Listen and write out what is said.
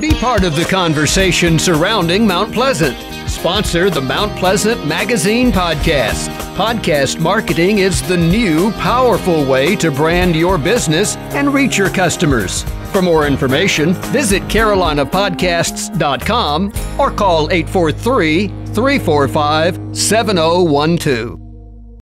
Be part of the conversation surrounding Mount Pleasant. Sponsor the Mount Pleasant Magazine podcast. Podcast marketing is the new, powerful way to brand your business and reach your customers. For more information, visit carolinapodcasts.com or call 843 345 7012.